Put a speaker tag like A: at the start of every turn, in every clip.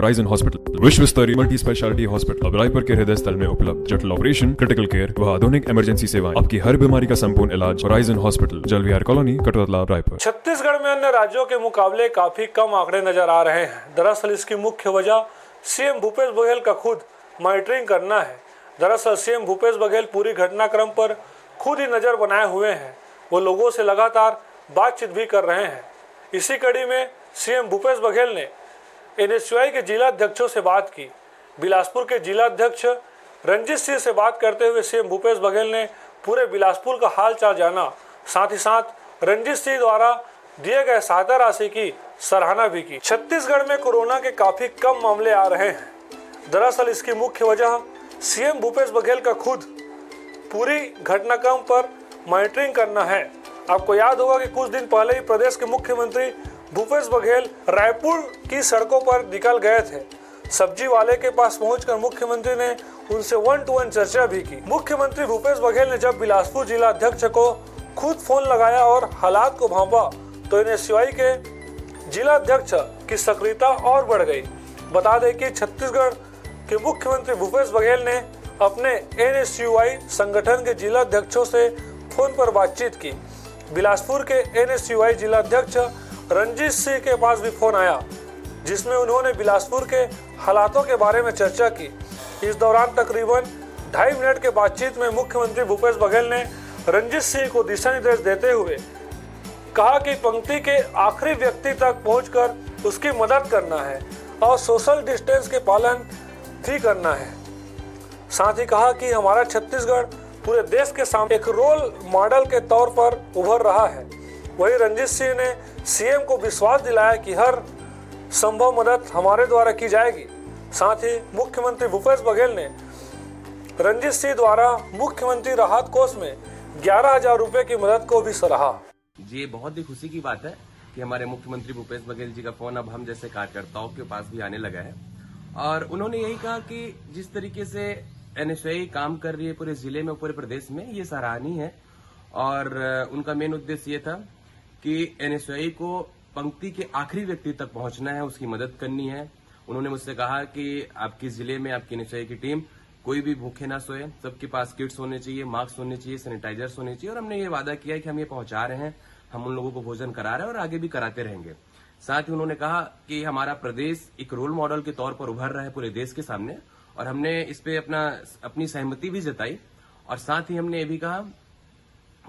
A: Horizon hospital विश्व स्तरीय multi speciality hospital Raipur के हृदय स्थल में उपलब्ध। जटिल ऑपरेशन क्रिटिकल केयर व आधुनिक इमरजेंसी सेवाएँ। आपकी हर बीमारी का संपूर्ण इलाज होराइजन हॉस्पिटल जलविहार कॉलोनी कटोरा तालाब रायपुर।
B: छत्तीसगढ़ में अन्य राज्यों के मुकाबले काफ़ी कम आंकड़े नज़र आ रहे हैं। दरअसल इसकी मुख्य वजह सीएम भूपेश बघेल का खुद मॉनिटरिंग करना है। दरअसल सीएम भूपेश बघेल पूरी घटनाक्रम पर खुद ही नज़र बनाए हुए हैं। वो लोगों से लगातार बातचीत भी कर रहे हैं। इसी कड़ी में सीएम भूपेश बघेल ने एनएसयूआई के जिला अध्यक्षों से बात की। बिलासपुर के जिला अध्यक्ष रंजित सिंह से बात करते हुए सीएम भूपेश बघेल ने पूरे बिलासपुर का हाल चाल जाना। साथ ही साथ रंजीत सिंह द्वारा दिए गए सहायता राशि की सराहना भी की। छत्तीसगढ़ में कोरोना के काफ़ी कम मामले आ रहे हैं। दरअसल इसकी मुख्य वजह सीएम भूपेश बघेल का खुद पूरी घटनाक्रम पर मॉनिटरिंग करना है। आपको याद होगा कि कुछ दिन पहले ही प्रदेश के मुख्यमंत्री भूपेश बघेल रायपुर की सड़कों पर निकल गए थे। सब्ज़ी वाले के पास पहुंचकर मुख्यमंत्री ने उनसे वन टू वन चर्चा भी की। मुख्यमंत्री भूपेश बघेल ने जब बिलासपुर जिला अध्यक्ष को खुद फ़ोन लगाया और हालात को भांपा तो एन के जिला अध्यक्ष की सक्रियता और बढ़ गई। बता दें कि छत्तीसगढ़ के मुख्यमंत्री भूपेश बघेल ने अपने एन संगठन के जिला अध्यक्षों से फ़ोन पर बातचीत की। बिलासपुर के एनएसयूआई जिला अध्यक्ष रंजीत सिंह के पास भी फ़ोन आया, जिसमें उन्होंने बिलासपुर के हालातों के बारे में चर्चा की। इस दौरान तकरीबन ढाई मिनट के बातचीत में मुख्यमंत्री भूपेश बघेल ने रंजीत सिंह को दिशा निर्देश देते हुए कहा कि पंक्ति के आखिरी व्यक्ति तक पहुंचकर उसकी मदद करना है और सोशल डिस्टेंस के पालन भी करना है। साथ ही कहा कि हमारा छत्तीसगढ़ पूरे देश के सामने एक रोल मॉडल के तौर पर उभर रहा है। वही रंजीत सिंह ने सीएम को विश्वास दिलाया कि हर संभव मदद हमारे द्वारा की जाएगी। साथ ही मुख्यमंत्री भूपेश बघेल ने रंजीत सिंह द्वारा मुख्यमंत्री राहत कोष में ग्यारह हज़ार रूपए की मदद को भी सराहा।
C: जी बहुत ही खुशी की बात है कि हमारे मुख्यमंत्री भूपेश बघेल जी का फ़ोन अब हम जैसे कार्यकर्ताओं के पास भी आने लगा है। और उन्होंने यही कहा कि जिस तरीके से एनएसआई काम कर रही है पूरे ज़िले में, पूरे प्रदेश में, ये सराहनीय है। और उनका मेन उद्देश्य ये था कि एनएसआई को पंक्ति के आखिरी व्यक्ति तक पहुँचना है, उसकी मदद करनी है। उन्होंने मुझसे कहा कि आपके ज़िले में, आपकी एनएसआई की टीम कोई भी भूखे ना सोए। सबके पास किट्स होने चाहिए, मास्क होने चाहिए, सैनिटाइजर्स होने चाहिए। और हमने ये वादा किया कि हम ये पहुँचा रहे हैं, हम उन लोगों को भोजन करा रहे हैं और आगे भी कराते रहेंगे। साथ ही उन्होंने कहा कि हमारा प्रदेश एक रोल मॉडल के तौर पर उभर रहा है पूरे देश के सामने और हमने इस पे अपना, अपनी सहमति भी जताई। और साथ ही हमने ये भी कहा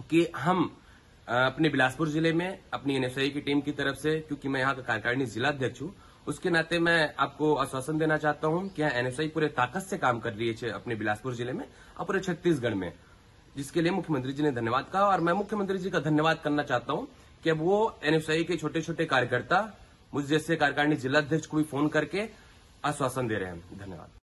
C: कि हम अपने बिलासपुर ज़िले में, अपनी एनएसआई की टीम की तरफ़ से, क्योंकि मैं यहाँ का कार्यकारिणी जिला अध्यक्ष हूँ। उसके नाते मैं आपको आश्वासन देना चाहता हूँ कि यहाँ एनएसआई पूरे ताकत से काम कर रही है अपने बिलासपुर ज़िले में और पूरे छत्तीसगढ़ में। जिसके लिए मुख्यमंत्री जी ने धन्यवाद कहा और मैं मुख्यमंत्री जी का धन्यवाद करना चाहता हूँ कि अब वो एनएसआई के छोटे छोटे कार्यकर्ता, मुझ जैसे कार्यकारिणी जिला अध्यक्ष को भी फ़ोन करके आश्वासन दे रहे हैं। धन्यवाद।